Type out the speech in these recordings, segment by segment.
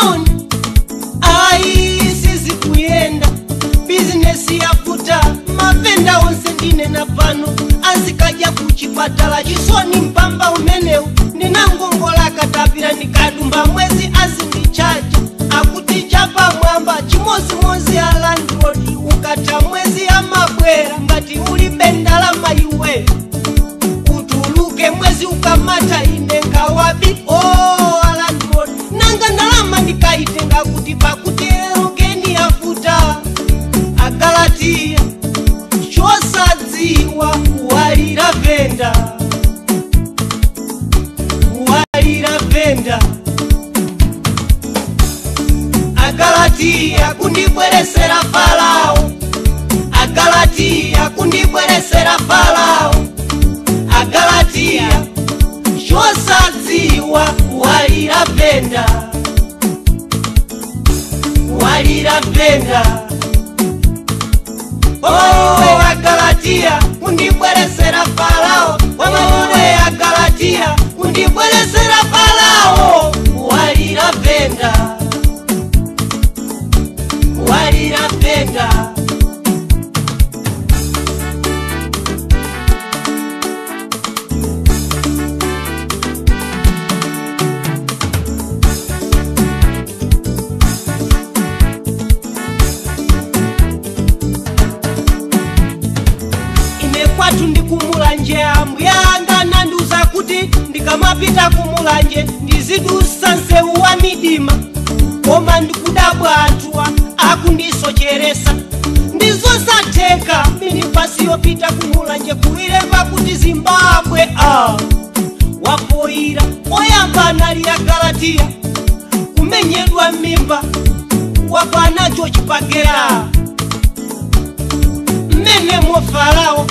town aisizi kuenda bizinesi yakuta mapenda onse ndinena pano azikadya kuchipatala chisoni mpamba umenewu ndinangongola katapira ndikadumba mwezi Farao Agalatiya chosadziwa walirapenda walirapenda oh, Agalatiya mundibweresera Farao wamamune Agalatiya mundibweresera Farao walirapenda mbuya anga nanduza kuti ndikamapita kumulanje ndizidusa nzewu wa midima koma ndikuda bwatwa akundisocheresa ndizosatheka mini pasi yopita kumulanje kuwire kwakuti zimbabwe a ah. wapoyira oyambanali ya galatiya kumenyedwa mimba wapanacho chipagera mmene mofalao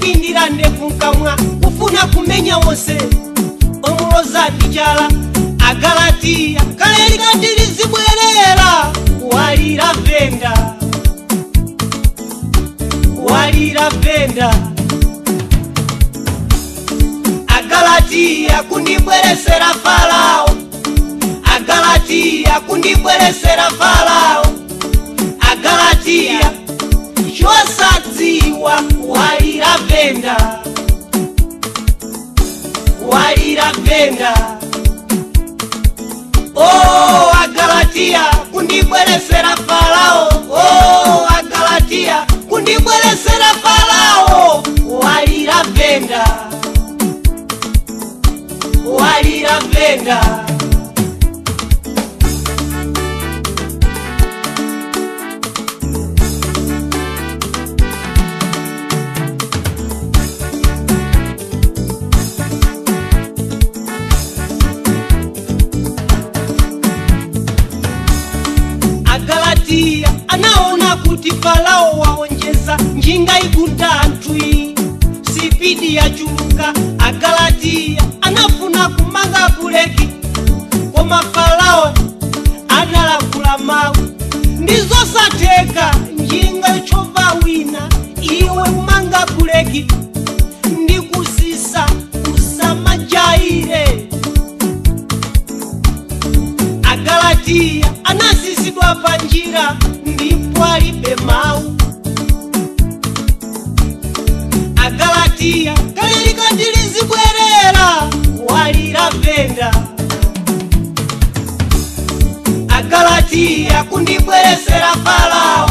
kufindira nepfunkamwa kufuna kumenya wose omuloza dijala agalatiya kale likati lizibwerera walira venda walira venda agalatiya kundibweresera falao agalatiya kundibweresera falao agalatiya cosadziwa wali mbenga warira mbenga o oh, agalatiya kundibweresera farao oh. kuti falao waonjeza njinga igunda antui sipidi ya chulunga agalatiya anafuna kumanga kuleki koma falao analakula mawu ndizosateka njinga chova wina iwe umanga kuleki ndikusisa usamajaire agalatiya anasisidwa panjira njira ripwali bemau agalatiya galilikondilizibwerera walila venda agalatiya kundibweresera falao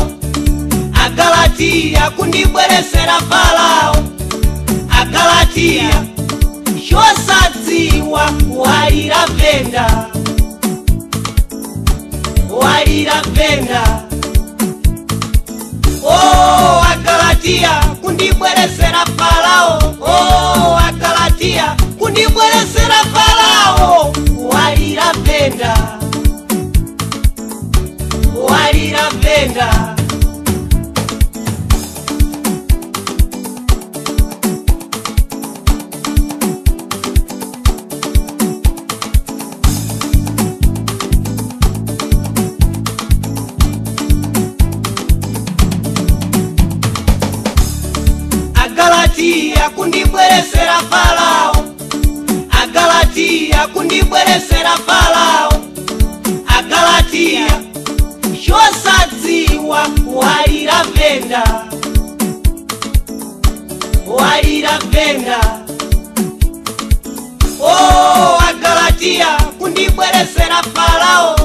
agalatiya kundibweresera falao agalatiya cosadziwa walila venda walila venda Oh, a cada día, un puede ser paa kundibweresera falao agalatiya kundibweresera falao agalatiya cosadziwa walira venda walira venda o oh, agalatiya kundibweresera falao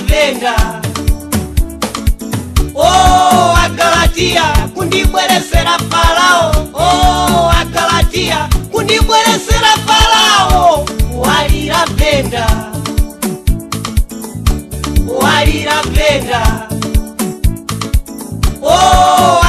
mvenga oh agalatia kundibweresera farao oh agalatia kundibweresera farao walira mvenga walira mvenga oh